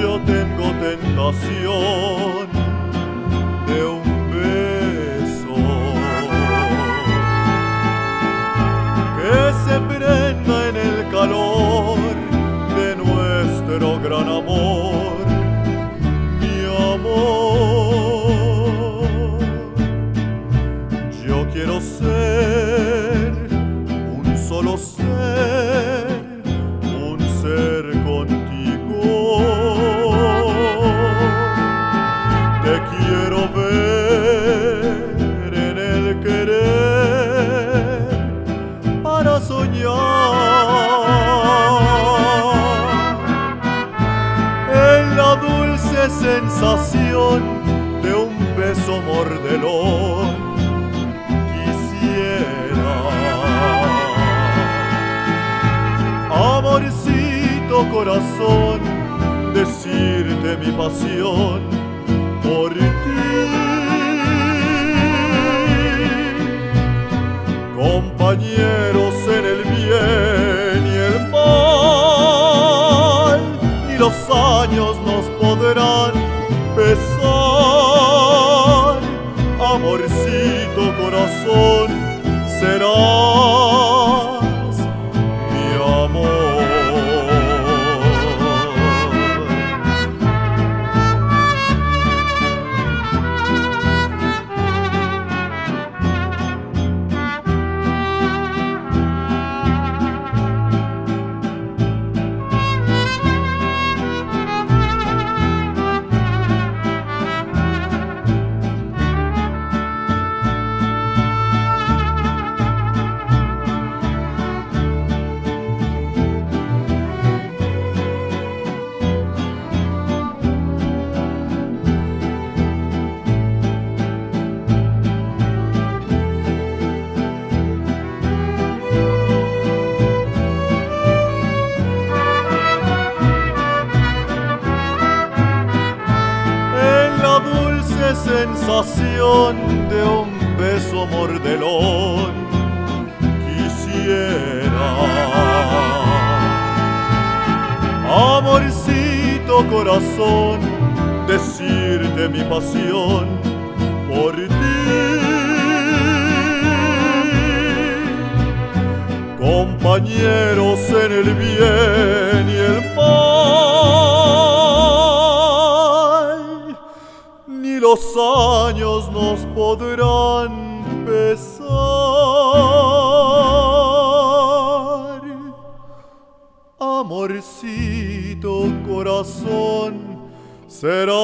yo tengo tentación de un beso. Que se prenda en el calor de nuestro gran amor, sensación de un beso mordelón quisiera. Amorcito corazón decirte mi pasión pesar. Amorcito corazón, serás sensación de un beso mordelón. Quisiera, amorcito corazón, decirte mi pasión por ti. Compañeros en el bien los años nos podrán pesar. Amorcito corazón, serás